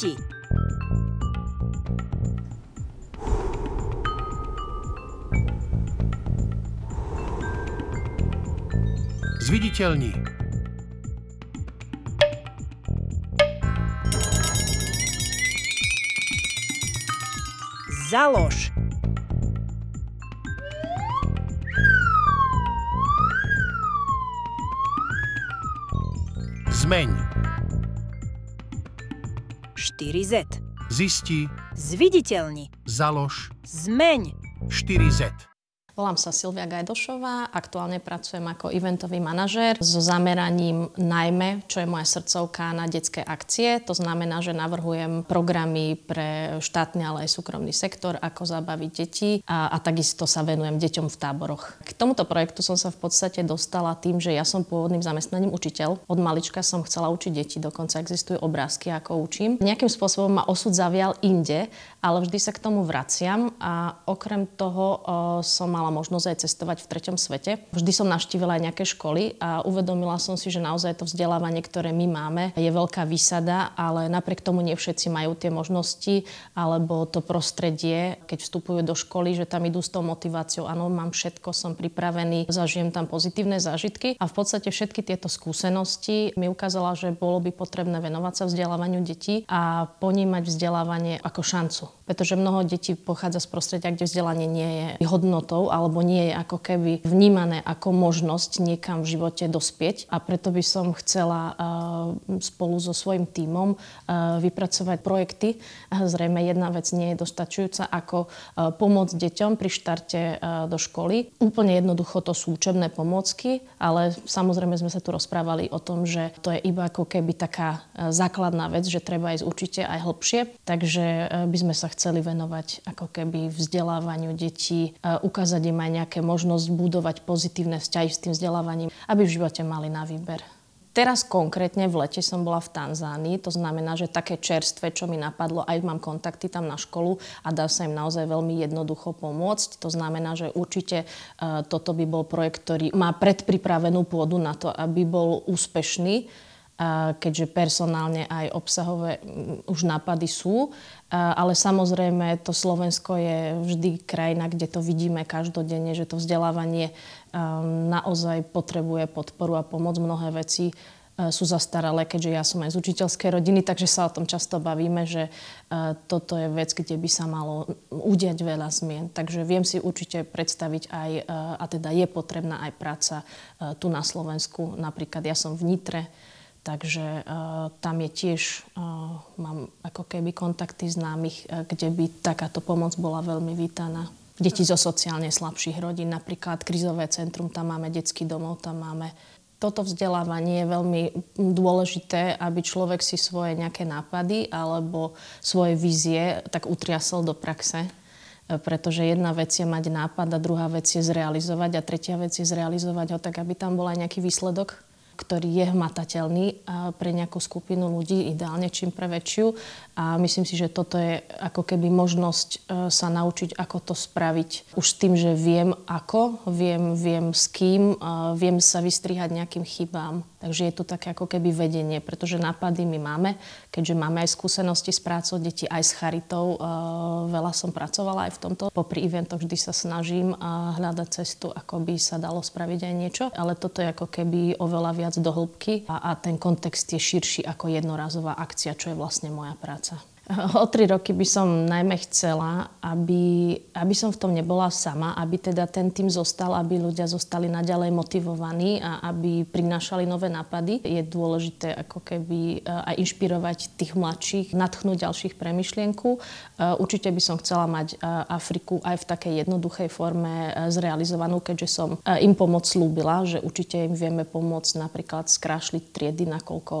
Zisti. Zviditeľni. Založ. Zmeň. 4Z. Zisti. Zviditeľni. Založ. Zmeň. 4Z. Volám sa Silvia Gajdošová, aktuálne pracujem ako eventový manažér so zameraním najmä, čo je moja srdcovka, na detské akcie. To znamená, že navrhujem programy pre štátny, ale aj súkromný sektor, ako zabaviť deti a, a takisto sa venujem deťom v táboroch. K tomuto projektu som sa v podstate dostala tým, že ja som pôvodným zamestnaním učiteľ. Od malička som chcela učiť deti, dokonca existujú obrázky, ako učím. Nejakým spôsobom ma osud zavial inde, ale vždy sa k tomu vraciam a okrem toho o, som mala mala možnosť aj cestovať v treťom svete. Vždy som navštívila aj nejaké školy a uvedomila som si, že naozaj to vzdelávanie, ktoré my máme, je veľká výsada, ale napriek tomu nie všetci majú tie možnosti alebo to prostredie, keď vstupujú do školy, že tam idú s tou motiváciou, áno, mám všetko, som pripravený, zažijem tam pozitívne zážitky a v podstate všetky tieto skúsenosti mi ukázala, že bolo by potrebné venovať sa vzdelávaniu detí a ponímať vzdelávanie ako šancu. Pretože mnoho detí pochádza z prostredia, kde vzdelanie nie je hodnotou, alebo nie je ako keby vnímané ako možnosť niekam v živote dospieť. A preto by som chcela uh, spolu so svojím tímom uh, vypracovať projekty. Zrejme jedna vec nie je dostačujúca, ako uh, pomôcť deťom pri štarte do školy. Úplne jednoducho to sú učebné pomôcky, ale samozrejme sme sa tu rozprávali o tom, že to je iba ako keby taká základná vec, že treba ísť určite aj hlbšie. Takže by sme sa chceli venovať ako keby vzdelávaniu detí, ukázať im aj nejaké možnosť budovať pozitívne vzťahy s tým vzdelávaním, aby v živote mali na výber. Teraz konkrétne v lete som bola v Tanzánii, to znamená, že také čerstvé, čo mi napadlo, aj mám kontakty tam na školu a dá sa im naozaj veľmi jednoducho pomôcť. To znamená, že určite uh, toto by bol projekt, ktorý má predpripravenú pôdu na to, aby bol úspešný keďže personálne aj obsahové už nápady sú. Ale samozrejme to Slovensko je vždy krajina, kde to vidíme každodenne, že to vzdelávanie naozaj potrebuje podporu a pomoc. Mnohé veci sú zastaralé, keďže ja som aj z učiteľskej rodiny, takže sa o tom často bavíme, že toto je vec, kde by sa malo udiať veľa zmien. Takže viem si určite predstaviť aj, a teda je potrebná aj práca tu na Slovensku. Napríklad ja som v Nitre, Takže uh, tam je tiež, uh, mám ako keby kontakty známych, uh, kde by takáto pomoc bola veľmi vítaná. Deti zo sociálne slabších rodín, napríklad krizové centrum, tam máme detský domov, tam máme toto vzdelávanie je veľmi dôležité, aby človek si svoje nejaké nápady alebo svoje vízie tak utriasol do praxe. Pretože jedna vec je mať nápad a druhá vec je zrealizovať a tretia vec je zrealizovať ho tak, aby tam bol aj nejaký výsledok ktorý je hmatateľný pre nejakú skupinu ľudí, ideálne čím pre väčšiu. A myslím si, že toto je ako keby možnosť e, sa naučiť, ako to spraviť. Už s tým, že viem ako, viem, viem s kým, viem sa vystrihať nejakým chybám. Takže je tu také ako keby vedenie, pretože nápady my máme, keďže máme aj skúsenosti s prácou detí, aj s charitou. E, veľa som pracovala aj v tomto. Popri eventoch vždy sa snažím hľadať cestu, ako by sa dalo spraviť aj niečo. Ale toto je ako keby oveľa viac do hĺbky a, a ten kontext je širší ako jednorazová akcia, čo je vlastne moja práca. O tri roky by som najmä chcela, aby, aby som v tom nebola sama, aby teda ten tým zostal, aby ľudia zostali naďalej motivovaní a aby prinášali nové nápady. Je dôležité ako keby e, aj inšpirovať tých mladších, natchnúť ďalších premyšlienku. E, určite by som chcela mať e, Afriku aj v takej jednoduchej forme zrealizovanú, keďže som im pomoc slúbila, že určite im vieme pomôcť napríklad skrášliť triedy, nakoľko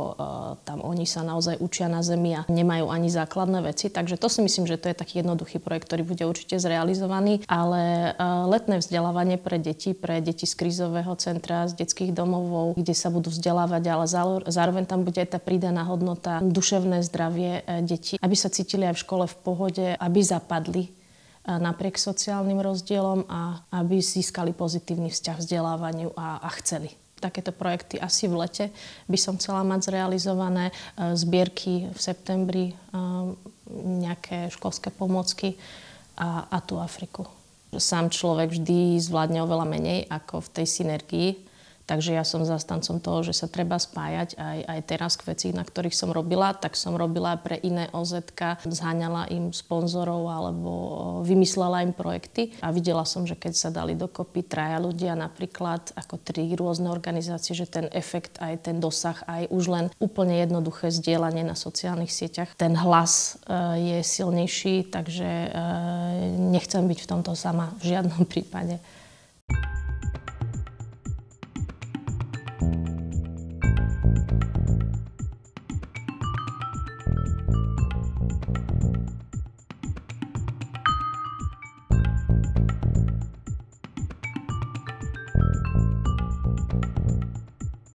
tam oni sa naozaj učia na zemi a nemajú ani základ základné veci. Takže to si myslím, že to je taký jednoduchý projekt, ktorý bude určite zrealizovaný. Ale e, letné vzdelávanie pre deti, pre deti z krízového centra, z detských domovov, kde sa budú vzdelávať, ale zároveň tam bude aj tá pridaná hodnota, duševné zdravie e, detí, aby sa cítili aj v škole v pohode, aby zapadli e, napriek sociálnym rozdielom a aby získali pozitívny vzťah vzdelávaniu a, a chceli. Takéto projekty asi v lete by som chcela mať zrealizované. E, zbierky v septembri, e, nejaké školské pomocky a, a tú Afriku. Sám človek vždy zvládne oveľa menej ako v tej synergii Takže ja som zastancom toho, že sa treba spájať aj, aj teraz k veci, na ktorých som robila, tak som robila pre iné OZ, zháňala im sponzorov alebo vymyslela im projekty. A videla som, že keď sa dali dokopy traja ľudia napríklad ako tri rôzne organizácie, že ten efekt aj ten dosah, aj už len úplne jednoduché zdieľanie na sociálnych sieťach, ten hlas e, je silnejší, takže e, nechcem byť v tomto sama v žiadnom prípade.